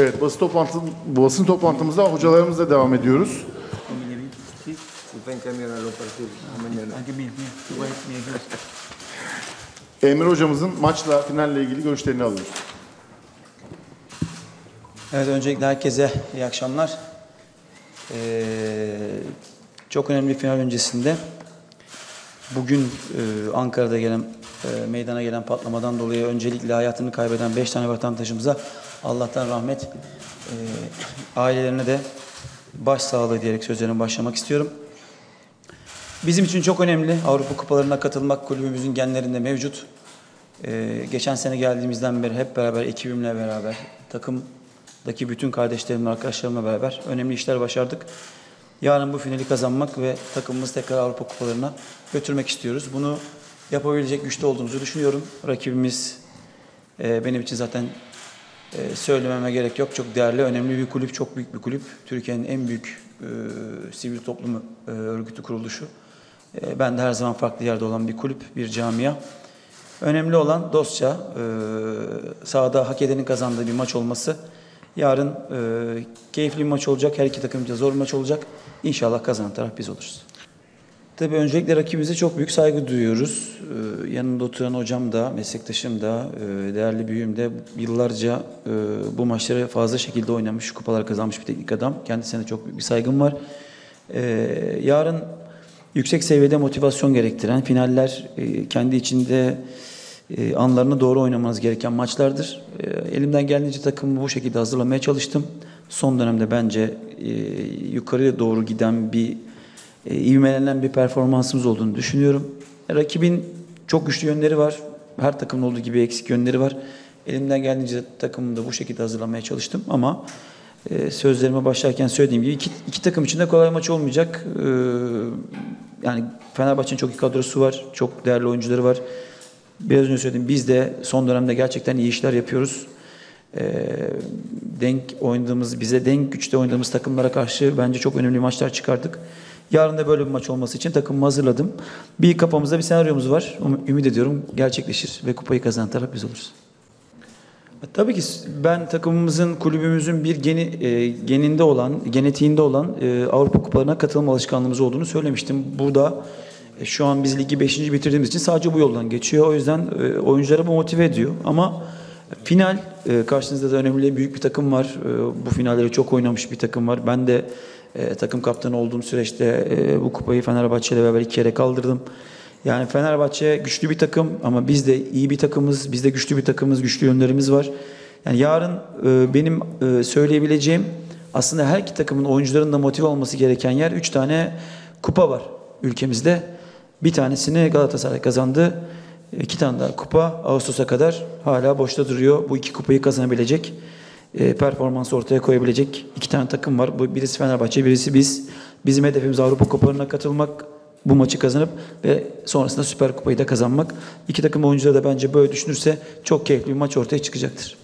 Evet, basın, toplantı, basın toplantımızda hocalarımızla devam ediyoruz. Emre hocamızın maçla finalle ilgili görüşlerini alıyoruz. Evet öncelikle herkese iyi akşamlar. Ee, çok önemli final öncesinde bugün e, Ankara'da gelen meydana gelen patlamadan dolayı öncelikle hayatını kaybeden 5 tane vatandaşımıza Allah'tan rahmet, e, ailelerine de başsağlığı diyerek sözlerime başlamak istiyorum. Bizim için çok önemli. Avrupa Kupalarına katılmak kulübümüzün genlerinde mevcut. Ee, geçen sene geldiğimizden beri hep beraber ekibimle beraber takımdaki bütün kardeşlerimle, arkadaşlarımla beraber önemli işler başardık. Yarın bu finali kazanmak ve takımımızı tekrar Avrupa Kupalarına götürmek istiyoruz. Bunu yapabilecek güçte olduğumuzu düşünüyorum. Rakibimiz e, benim için zaten e, söylememe gerek yok. Çok değerli, önemli bir kulüp, çok büyük bir kulüp. Türkiye'nin en büyük e, sivil toplum e, örgütü kuruluşu. E, ben de her zaman farklı yerde olan bir kulüp, bir camia. Önemli olan dostça, e, sahada hak edenin kazandığı bir maç olması. Yarın e, keyifli bir maç olacak. Her iki takım için zor bir maç olacak. İnşallah kazanan taraf biz oluruz. Tabii öncelikle rakibimize çok büyük saygı duyuyoruz. Ee, yanımda oturan hocam da, meslektaşım da, e, değerli büyüğüm de yıllarca e, bu maçları fazla şekilde oynamış, kupalar kazanmış bir teknik adam. Kendisine de çok büyük bir saygım var. Ee, yarın yüksek seviyede motivasyon gerektiren finaller e, kendi içinde anlarını doğru oynamanız gereken maçlardır. Elimden geldiğince takımı bu şekilde hazırlamaya çalıştım. Son dönemde bence yukarıya doğru giden bir e, ivmelenen bir performansımız olduğunu düşünüyorum. E, rakibin çok güçlü yönleri var. Her takımın olduğu gibi eksik yönleri var. Elimden geldiğince takımımı da bu şekilde hazırlamaya çalıştım ama e, sözlerime başlarken söylediğim gibi iki, iki takım için de kolay maç olmayacak. E, yani Fenerbahçe'nin çok iyi kadrosu var. Çok değerli oyuncuları var. Biraz önce söyledim biz de son dönemde gerçekten iyi işler yapıyoruz. E, denk oynadığımız, bize denk güçte oynadığımız takımlara karşı bence çok önemli maçlar çıkardık. Yarın da böyle bir maç olması için takımımı hazırladım. Bir kafamızda bir senaryomuz var. Um- Ümit ediyorum gerçekleşir ve kupayı kazanan taraf biz oluruz. Tabii ki ben takımımızın, kulübümüzün bir geni, e, geninde olan, genetiğinde olan e, Avrupa Kupalarına katılma alışkanlığımız olduğunu söylemiştim. Burada e, şu an biz ligi 5. bitirdiğimiz için sadece bu yoldan geçiyor. O yüzden e, oyuncuları bu motive ediyor. Ama final e, karşınızda da önemli büyük bir takım var. E, bu finalleri çok oynamış bir takım var. Ben de e, takım kaptanı olduğum süreçte e, bu kupayı Fenerbahçe beraber iki kere kaldırdım. Yani Fenerbahçe güçlü bir takım ama biz de iyi bir takımız, biz de güçlü bir takımız, güçlü yönlerimiz var. Yani yarın e, benim e, söyleyebileceğim aslında her iki takımın oyuncuların da motive olması gereken yer üç tane kupa var ülkemizde. Bir tanesini Galatasaray kazandı. İki tane daha kupa Ağustos'a kadar hala boşta duruyor. Bu iki kupayı kazanabilecek, e, performans ortaya koyabilecek iki tane takım var. Bu birisi Fenerbahçe, birisi biz. Bizim hedefimiz Avrupa Kupalarına katılmak, bu maçı kazanıp ve sonrasında Süper Kupayı da kazanmak. İki takım oyuncuları da bence böyle düşünürse çok keyifli bir maç ortaya çıkacaktır.